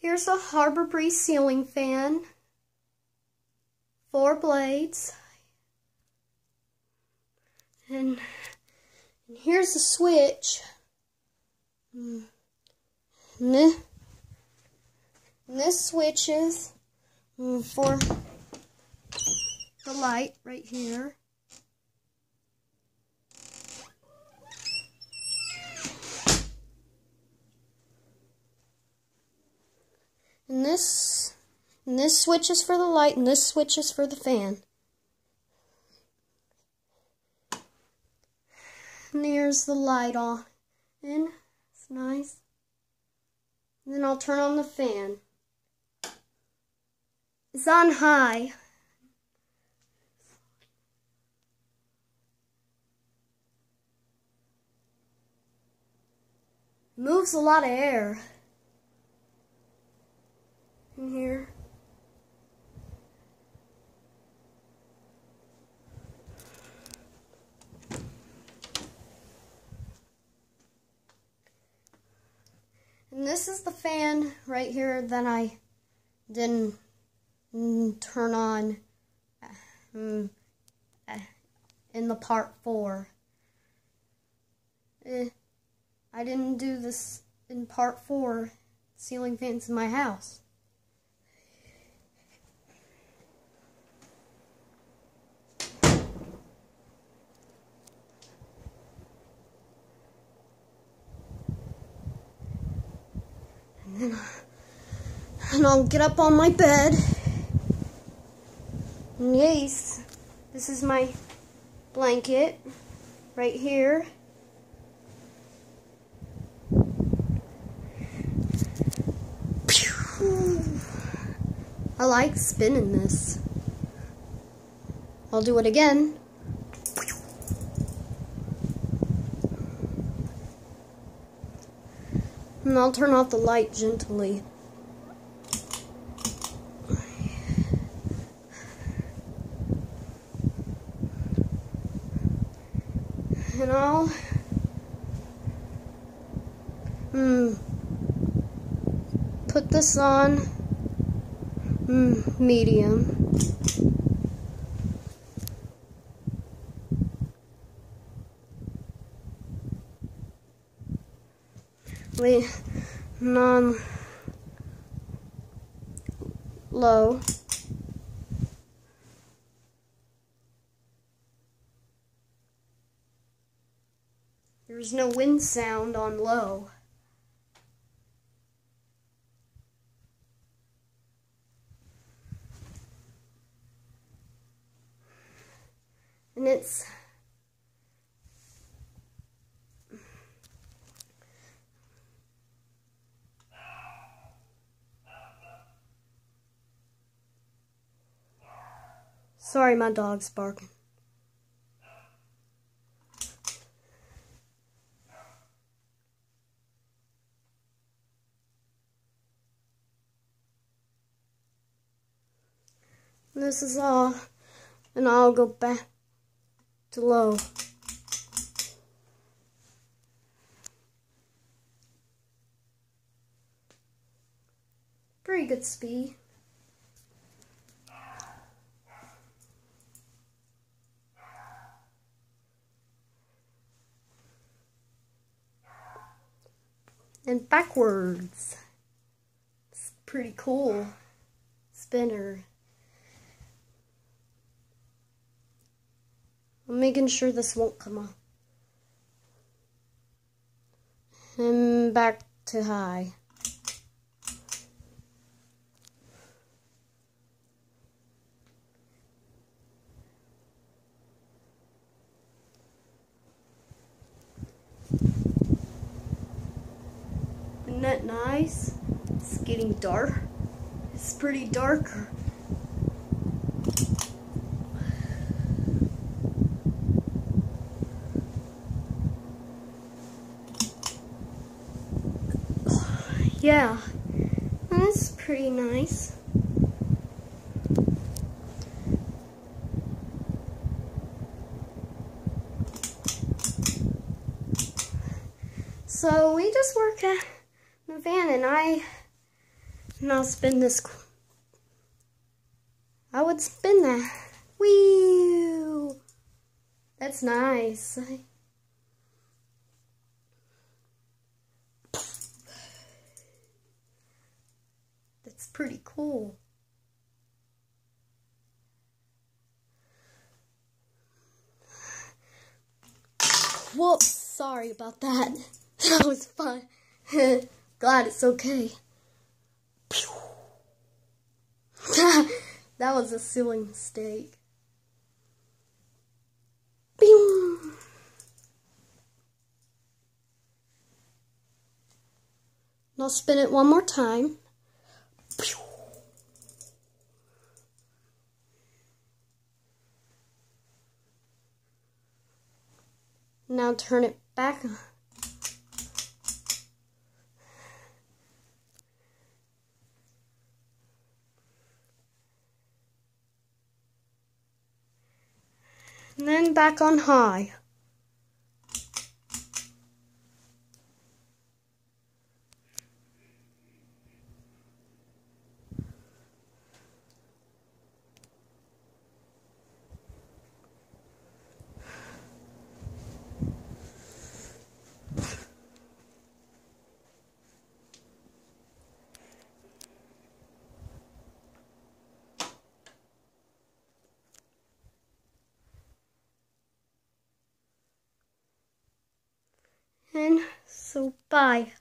Here's a Harbor Breeze ceiling fan. Four blades. And, and here's the switch. Mm. And this, and this switches mm, for the light right here. And this, and this switch is for the light, and this switch is for the fan. And there's the light on. And it's nice. And then I'll turn on the fan. It's on high. Moves a lot of air in here. And this is the fan right here that I didn't turn on um, in the part four. Eh, I didn't do this in part four, ceiling fans in my house. And, and I'll get up on my bed. And yes, this is my blanket right here. I like spinning this. I'll do it again. And I'll turn off the light gently. And I'll mm, put this on mm, medium. Non low. There's no wind sound on low. And it's Sorry, my dog's barking. This is all, and I'll go back to low. Pretty good speed. And backwards. It's pretty cool. Spinner. I'm making sure this won't come off. And back to high. That nice? It's getting dark. It's pretty dark. Yeah, that's pretty nice. So we just work at van and I, and I'll spin this. I would spin that. Whee! That's nice. That's pretty cool. Whoops, sorry about that. That was fun. Glad it's okay. that was a silly mistake. And I'll spin it one more time. Now turn it back. And then back on high. So bye.